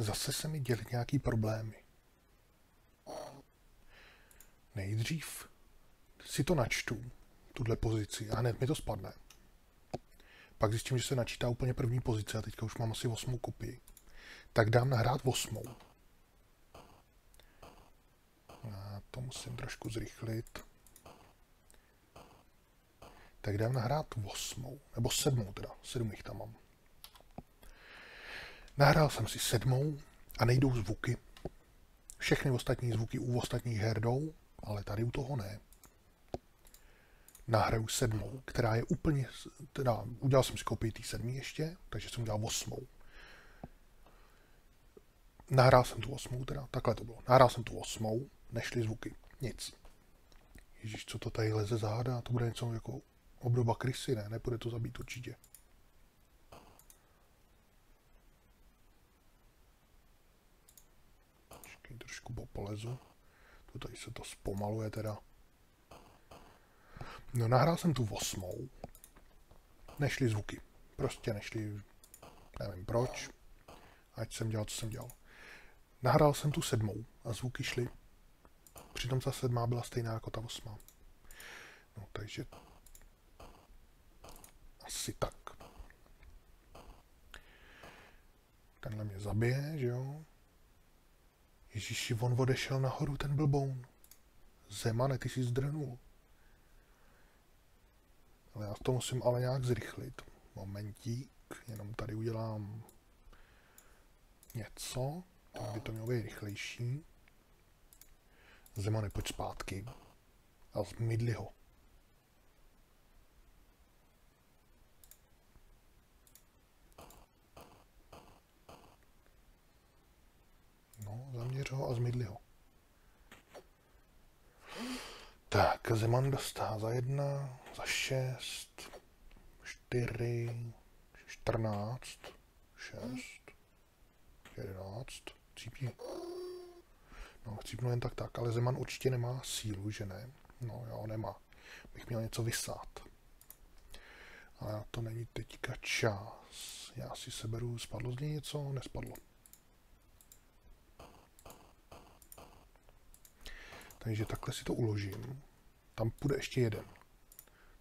Zase se mi děli nějaký problémy. Nejdřív si to načtu, tuhle pozici, a hned mi to spadne. Pak zjistím, že se načítá úplně první pozice a teďka už mám asi osmou kopii. Tak dám nahrát osmou. Já to musím trošku zrychlit. Tak dám nahrát osmou, nebo sedmou teda, sedm jich tam mám. Nahrál jsem si sedmou a nejdou zvuky. Všechny ostatní zvuky u ostatních her jdou, ale tady u toho ne. Nahraju sedmou, která je úplně, teda udělal jsem si kopii té sedmý ještě, takže jsem udělal osmou. Nahrál jsem tu osmou, teda takhle to bylo. Nahrál jsem tu osmou, nešly zvuky, nic. Ježíš, co to tady leze záda? To bude něco jako obdoba krysy, ne? Nepůjde to zabít určitě. Trošku polezu. Tu tady se to zpomaluje teda. No nahrál jsem tu osmou. Nešly zvuky. Prostě nešly, nevím proč. Ať jsem dělal, co jsem dělal. Nahrál jsem tu sedmou a zvuky šly. Přitom ta sedmá byla stejná jako ta osmá. No, takže asi tak. Tenhle mě zabije, že jo? Ježíši, on odešel nahoru, ten blboun. Zemane, ty jsi zdrnul. Ale já to musím ale nějak zrychlit. Momentík, jenom tady udělám něco, tak by to mělo být rychlejší. Zemane, pojď zpátky. A zmidli ho. No, zaměř ho a zmidli ho. Tak, Zeman dostá za jedna, za šest, čtyři, čtrnáct, šest, jedenáct, cípí. No, cípnu jen tak tak, ale Zeman určitě nemá sílu, že ne? No, jo, nemá. Bych měl něco vysát. Ale to není teďka čas. Já si seberu, spadlo z něj něco? Nespadlo. Takže takhle si to uložím. Tam půjde ještě jeden.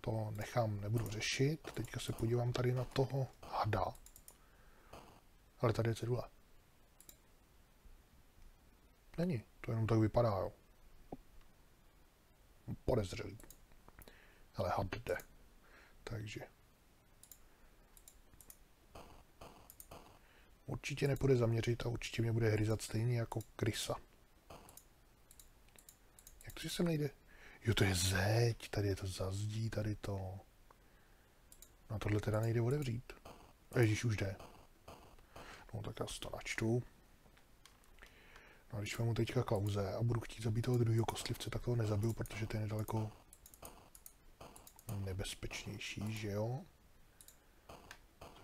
To nechám, nebudu řešit. Teďka se podívám tady na toho hada. Ale tady je cedule. Není, to jenom tak vypadá, jo. Podezřelý. Ale had jde. Takže. Určitě nepůjde zaměřit a určitě mě bude hryzat stejně jako krysa. Jak to, sem nejde? Jo, to je zeď, tady je to zazdí, tady to. Na tohle teda nejde otevřít. Ježíš, už jde. No tak já si to načtu. No a když mu teďka klauze a budu chtít zabít toho druhého kostlivce, tak ho nezabiju, protože ten je daleko nebezpečnější, že jo?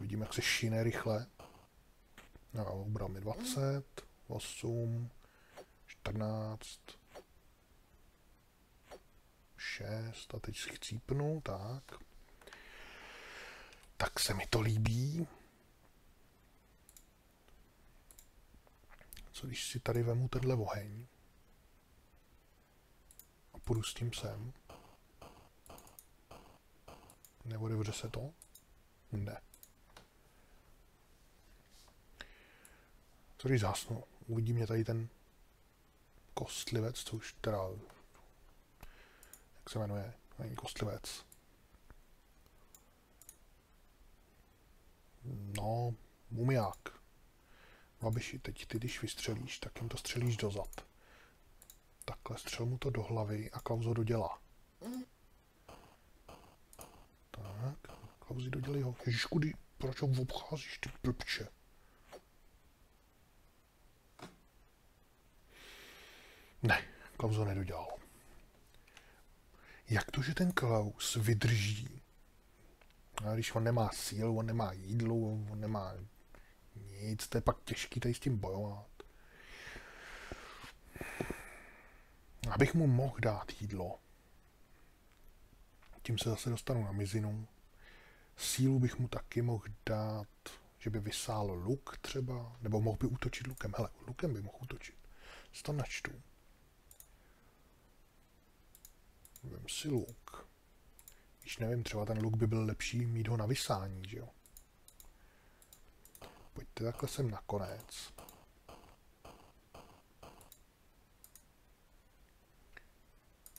Vidíme, jak se šine rychle. No, ubral mi 20, 8, 14, 6 a teď chcípnu, tak. Tak se mi to líbí. Co když si tady vemu tenhle oheň a půjdu s tím sem? Neodevře se to? Ne. Co když zásnu? Uvidí mě tady ten kostlivec, co už teda jak se jmenuje, není kostlivec. No, mumiák. Babiši, teď ty, když vystřelíš, tak jim to střelíš dozad. Takhle střel mu to do hlavy a Klaus ho dodělá. Tak, Klausi dodělej ho. Ježišku, proč ho obcházíš, ty blbče? Ne, Klaus ho nedodělal. Jak to, že ten Klaus vydrží? A když on nemá sílu, on nemá jídlo, on nemá nic, to je pak těžký tady s tím bojovat. Abych mu mohl dát jídlo, tím se zase dostanu na mizinu. Sílu bych mu taky mohl dát, že by vysál luk třeba, nebo mohl by útočit lukem. Hele, lukem by mohl útočit. Si to načtu. Vem si luk. Když nevím, třeba ten luk by byl lepší mít ho na vysání, že jo? Pojďte takhle sem nakonec.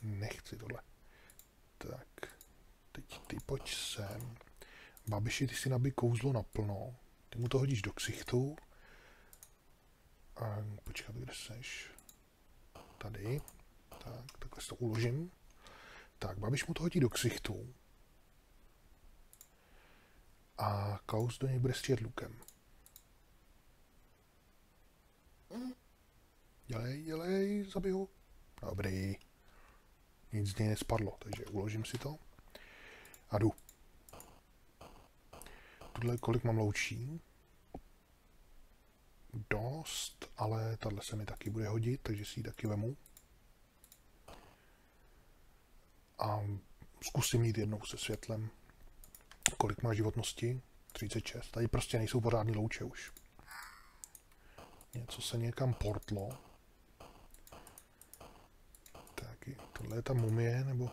Nechci tohle. Tak, teď ty pojď sem. Babiši, ty si nabij kouzlo naplno. Ty mu to hodíš do ksichtu. A počkat, kde seš? Tady. Tak, takhle si to uložím. Tak, babiš mu to hodí do ksichtu. A Klaus do něj bude střílet lukem. Dělej, dělej, zabij ho. Dobrý. Nic z něj nespadlo, takže uložím si to. A jdu. Tohle kolik mám loučí? Dost, ale tahle se mi taky bude hodit, takže si ji taky vemu. A zkusím jít jednou se světlem. Kolik má životnosti? 36. Tady prostě nejsou pořádný louče už. Něco se někam portlo. Tak, tohle je ta mumie, nebo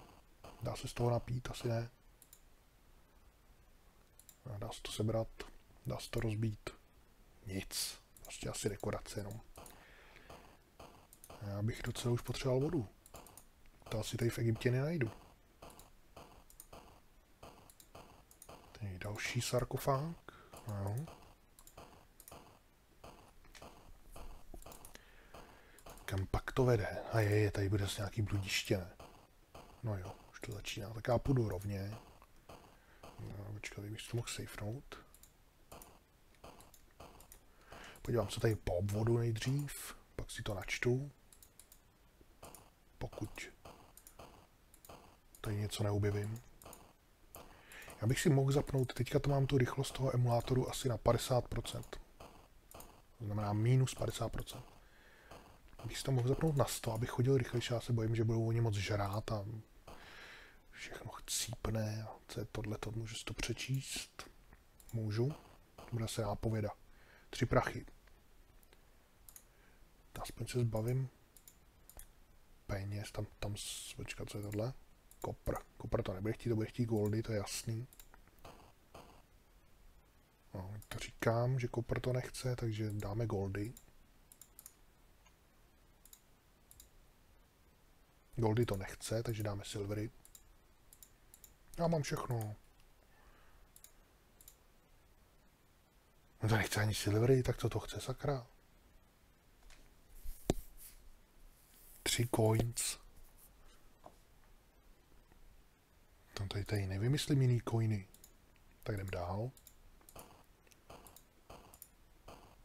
dá se z toho napít? Asi ne. Dá se to sebrat, dá se to rozbít. Nic. Prostě asi dekorace jenom. Já bych docela už potřeboval vodu. To asi tady v Egyptě nenajdu. Tady další sarkofág. No. Kam pak to vede? A je, je tady bude nějaký bludiště? No jo, už to začíná. Tak já půjdu rovně. No, počkat, bych to mohl safenout. Podívám se tady po obvodu nejdřív, pak si to načtu. Pokud tady něco neobjevím. Já bych si mohl zapnout, teďka to mám tu rychlost toho emulátoru asi na 50%. To znamená minus 50%. Bych si to mohl zapnout na 100, abych chodil rychlejší, já se bojím, že budou oni moc žrát a všechno chcípne a co je tohle, to můžu si to přečíst. Můžu. Bude se nápověda. Tři prachy. Aspoň se zbavím peněz, tam, tam, počkat, co je tohle? Kopr. Kopr to nebude chtít, to bude chtít goldy, to je jasný. No, to říkám, že kopr to nechce, takže dáme goldy. Goldy to nechce, takže dáme silvery. Já mám všechno. No to nechce ani silvery, tak co to chce, sakra? Tři coins. Tam tady, tady nevymyslím jiný coiny. Tak jdem dál.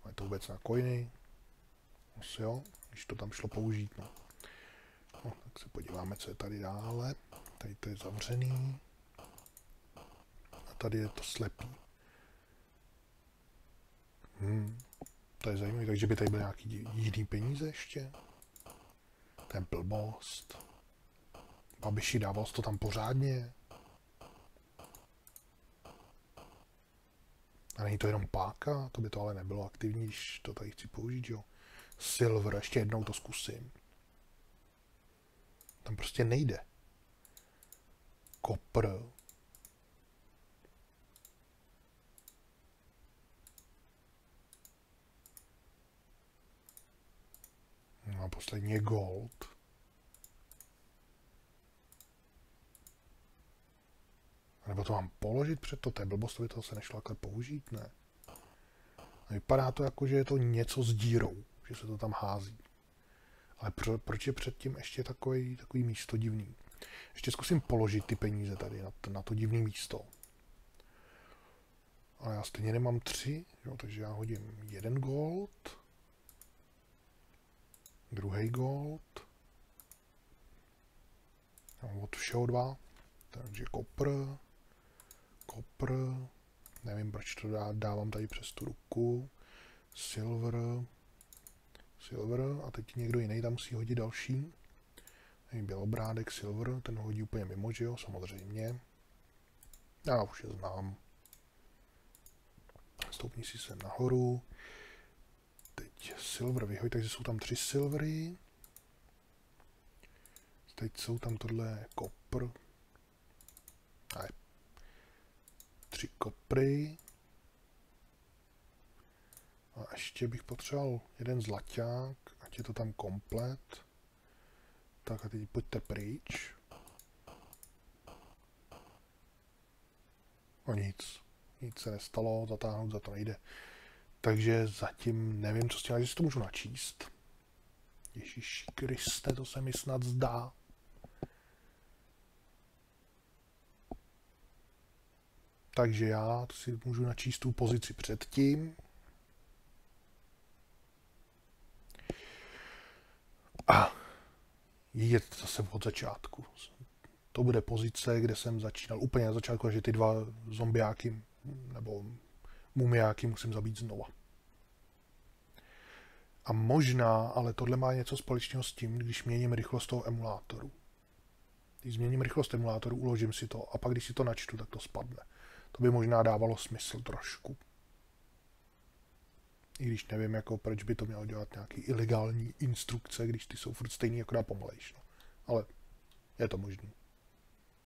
Máme to vůbec na coiny. Asi jo, když to tam šlo použít. No. no tak se podíváme, co je tady dále. Tady to je zavřený tady je to slepý. Hmm. To je zajímavé, takže by tady byly nějaký jiný peníze ještě. Ten blbost. Babiši, dával to tam pořádně. A není to jenom páka, to by to ale nebylo aktivní, když to tady chci použít, jo. Silver, ještě jednou to zkusím. Tam prostě nejde. Kopr, No a poslední je gold. A nebo to mám položit před to, to je blbost, by toho se nešlo takhle použít, ne? A vypadá to jako, že je to něco s dírou, že se to tam hází. Ale pro, proč je předtím ještě takový, takový místo divný? Ještě zkusím položit ty peníze tady na, na to divné místo. Ale já stejně nemám tři, jo, takže já hodím jeden gold druhý gold. Od všeho dva. Takže kopr, kopr, nevím proč to dá, dávám tady přes tu ruku, silver, silver a teď někdo jiný tam musí hodit další. Tady bělobrádek, silver, ten hodí úplně mimo, že jo, samozřejmě. Já už je znám. stoupni si se nahoru. Teď silver vyhoj, takže jsou tam tři silvery. Teď jsou tam tohle kopr. Ne. Tři kopry. A ještě bych potřeboval jeden zlaťák, ať je to tam komplet. Tak a teď pojďte pryč. O nic. Nic se nestalo, zatáhnout za to nejde. Takže zatím nevím, co s tím, že si to můžu načíst. Ježíš Kriste, to se mi snad zdá. Takže já si můžu načíst tu pozici předtím. A je zase od začátku. To bude pozice, kde jsem začínal úplně na začátku, že ty dva zombiáky nebo mumiáky musím zabít znova. A možná, ale tohle má něco společného s tím, když měním rychlost toho emulátoru. Když změním rychlost emulátoru, uložím si to a pak když si to načtu, tak to spadne. To by možná dávalo smysl trošku. I když nevím, jako proč by to mělo dělat nějaký ilegální instrukce, když ty jsou furt stejný, akorát pomalejš. No. Ale je to možný.